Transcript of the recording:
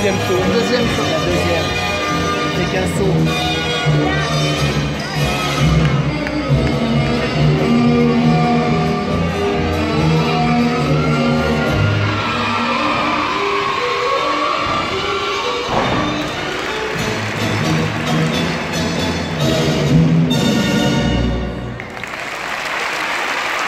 troisième ou le deuxième saut